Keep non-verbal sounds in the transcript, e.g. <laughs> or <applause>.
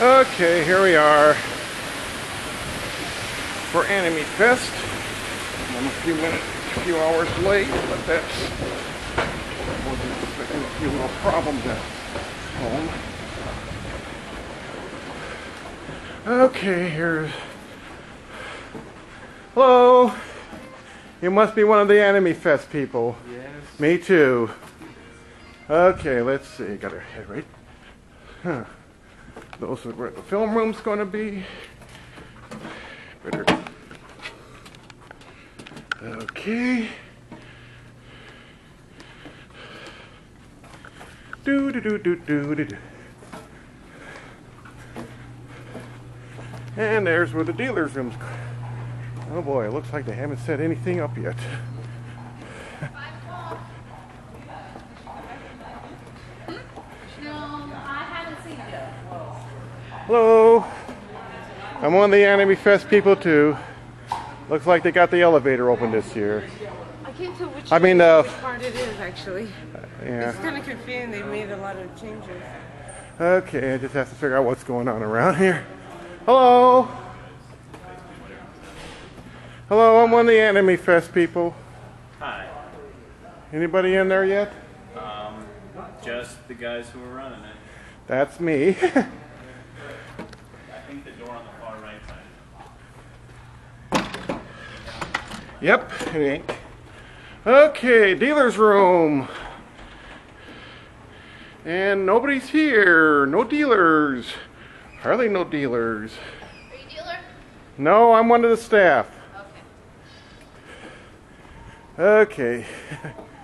Okay, here we are for Anime Fest. I'm a few minutes, a few hours late, but that's wasn't expecting a few little problems at home. Okay, here's. Hello. You must be one of the Anime Fest people. Yes. Me too. Okay, let's see. Got our head right. Huh. Those are where the film room's going to be. Better. Okay. Do do do do do. do. And there's where the dealer's room's. Oh boy, it looks like they haven't set anything up yet. No, I haven't seen it. Hello. I'm one of the Anime Fest people too. Looks like they got the elevator open this year. I can't tell which, I mean, uh, which part it is actually. Yeah. It's kind of confusing. They've made a lot of changes. Okay, I just have to figure out what's going on around here. Hello. Hello, I'm one of the Anime Fest people. Hi. Anybody in there yet? Um, just the guys who are running it. That's me. <laughs> I think the door on the far right side. Yep, it ain't. Okay, dealer's room. And nobody's here. No dealers. Hardly no dealers. Are you dealer? No, I'm one of the staff. Okay. Okay. <laughs>